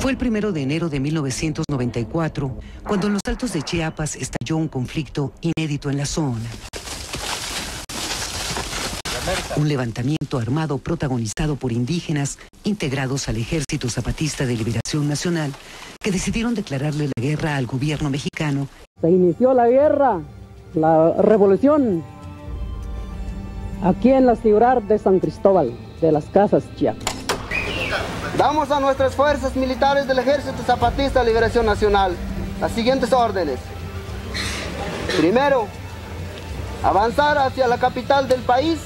Fue el primero de enero de 1994 cuando en los altos de Chiapas estalló un conflicto inédito en la zona. Un levantamiento armado protagonizado por indígenas integrados al Ejército Zapatista de Liberación Nacional que decidieron declararle la guerra al gobierno mexicano. Se inició la guerra, la revolución, aquí en la ciudad de San Cristóbal de las Casas Chiapas. Damos a nuestras fuerzas militares del Ejército Zapatista de Liberación Nacional las siguientes órdenes. Primero, avanzar hacia la capital del país,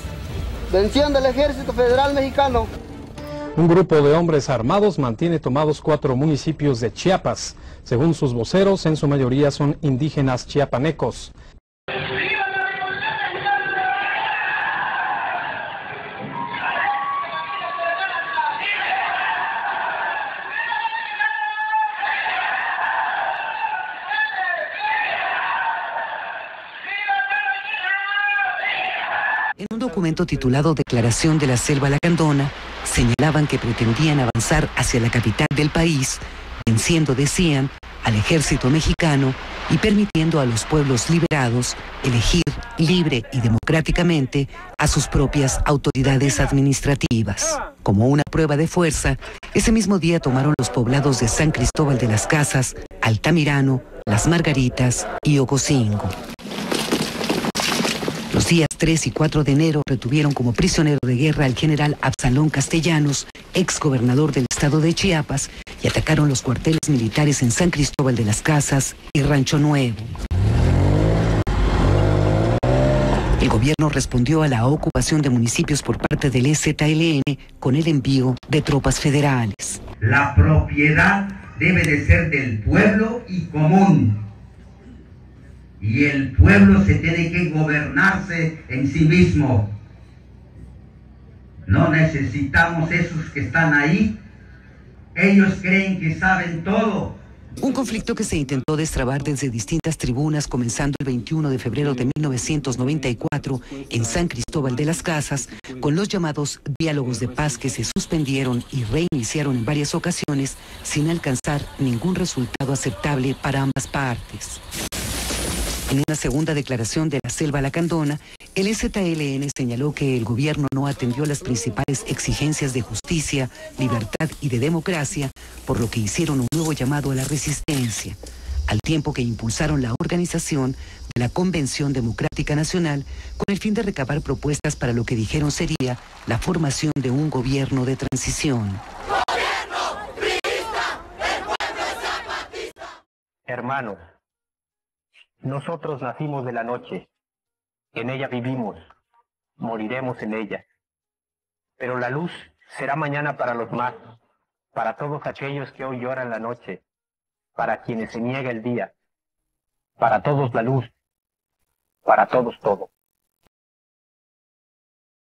venciendo al Ejército Federal Mexicano. Un grupo de hombres armados mantiene tomados cuatro municipios de Chiapas. Según sus voceros, en su mayoría son indígenas chiapanecos. En un documento titulado Declaración de la Selva Lacandona, señalaban que pretendían avanzar hacia la capital del país, venciendo, decían, al ejército mexicano y permitiendo a los pueblos liberados elegir libre y democráticamente a sus propias autoridades administrativas. Como una prueba de fuerza, ese mismo día tomaron los poblados de San Cristóbal de las Casas, Altamirano, Las Margaritas y Ocosingo. Los días 3 y 4 de enero retuvieron como prisionero de guerra al general Absalón Castellanos, ex gobernador del estado de Chiapas, y atacaron los cuarteles militares en San Cristóbal de las Casas y Rancho Nuevo. El gobierno respondió a la ocupación de municipios por parte del EZLN con el envío de tropas federales. La propiedad debe de ser del pueblo y común y el pueblo se tiene que gobernarse en sí mismo. No necesitamos esos que están ahí. Ellos creen que saben todo. Un conflicto que se intentó destrabar desde distintas tribunas comenzando el 21 de febrero de 1994 en San Cristóbal de las Casas, con los llamados diálogos de paz que se suspendieron y reiniciaron en varias ocasiones sin alcanzar ningún resultado aceptable para ambas partes. En una segunda declaración de la Selva Lacandona, el EZLN señaló que el gobierno no atendió las principales exigencias de justicia, libertad y de democracia, por lo que hicieron un nuevo llamado a la resistencia, al tiempo que impulsaron la organización de la Convención Democrática Nacional con el fin de recabar propuestas para lo que dijeron sería la formación de un gobierno de transición. Hermanos, nosotros nacimos de la noche, en ella vivimos, moriremos en ella. Pero la luz será mañana para los más, para todos aquellos que hoy lloran la noche, para quienes se niega el día, para todos la luz, para todos todo.